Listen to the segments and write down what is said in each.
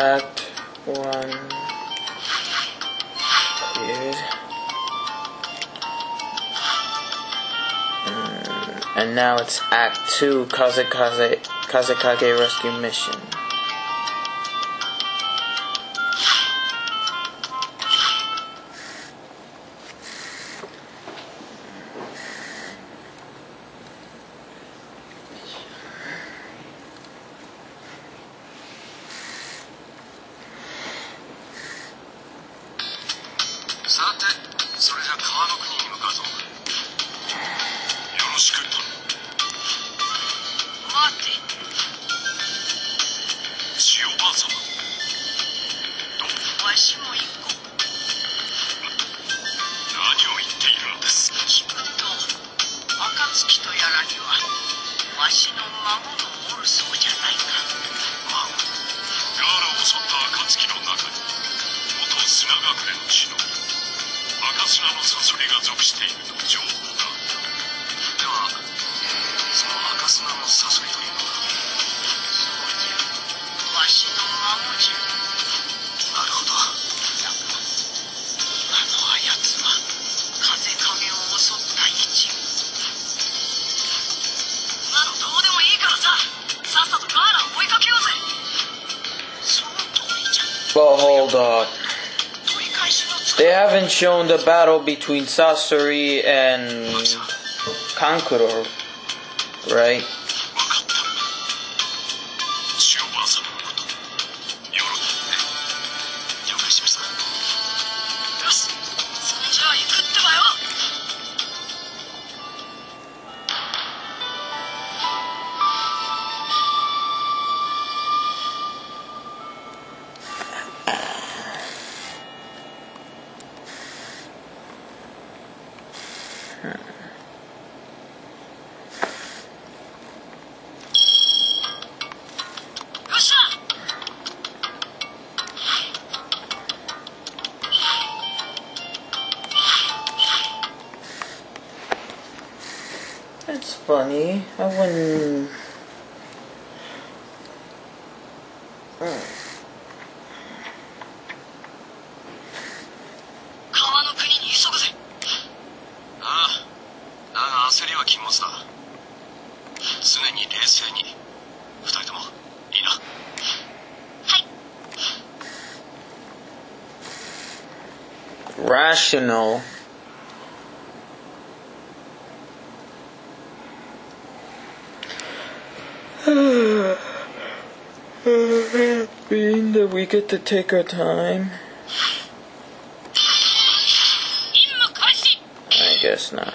act one. Mm, and now it's act two Kazekage, Kazekage rescue mission. さてそれじゃ川の国 But hold on. They haven't shown the battle between Sasori and Kankuro, right? That's funny. I wouldn't... Mm. rational being that we get to take our time. I guess not.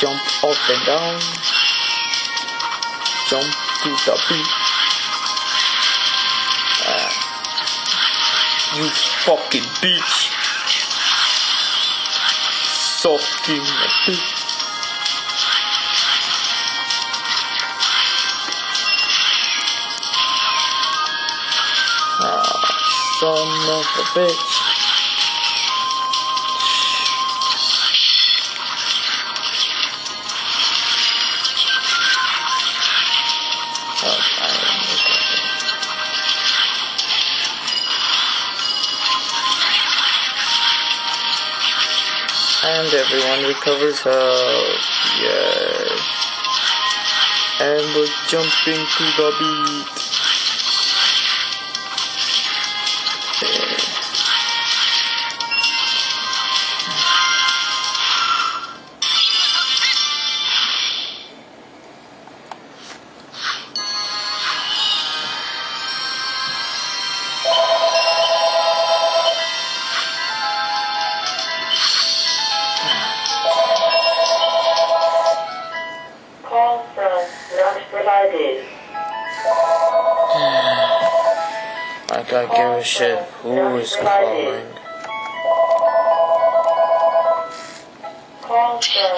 jump up and down, jump to the beat. Ah. You fucking bitch, sucking a dick. Ah, son of a bitch. And everyone recovers uh, health. Yay. And we're jumping to the beat. Call I don't give a shit who is calling. Call from.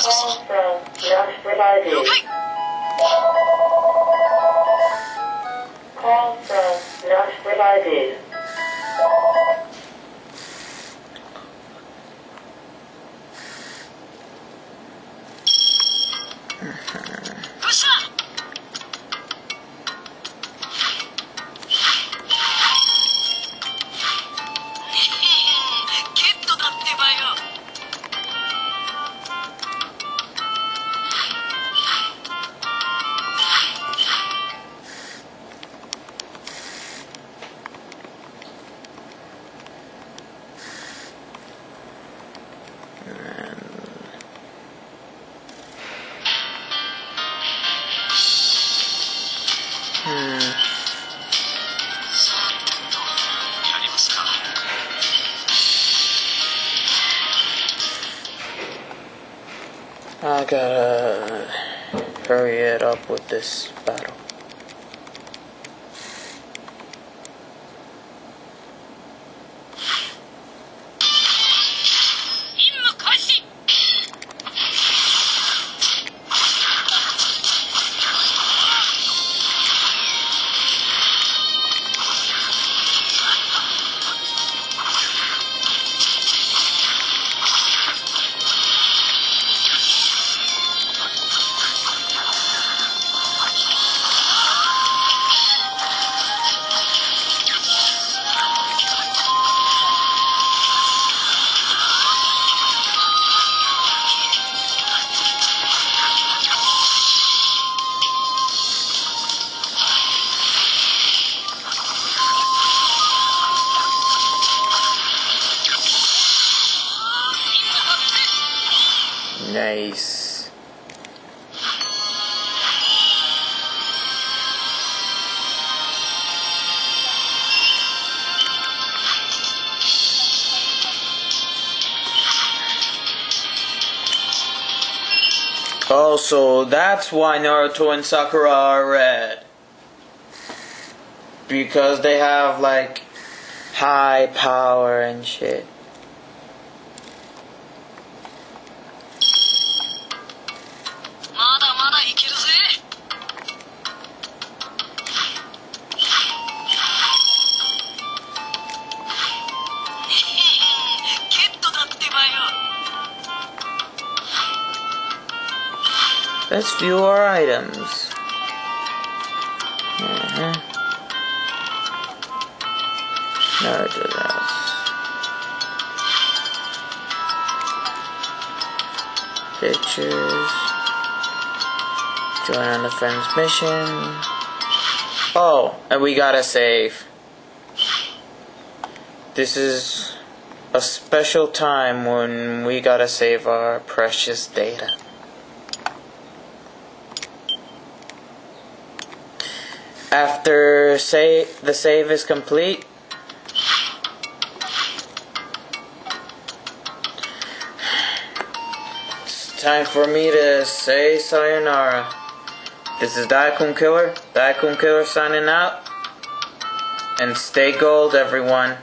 Call from not provided. Call from not provided. はい。Gotta hurry it up with this Nice. Oh, so that's why Naruto and Sakura are red. Because they have like high power and shit. Let's view our items. Mm-hmm. Naruto does. Pictures. Join on the friend's mission. Oh, and we gotta save. This is a special time when we gotta save our precious data. After say the save is complete, it's time for me to say sayonara. This is Daekun Killer. Daekun Killer signing out. And stay gold, everyone.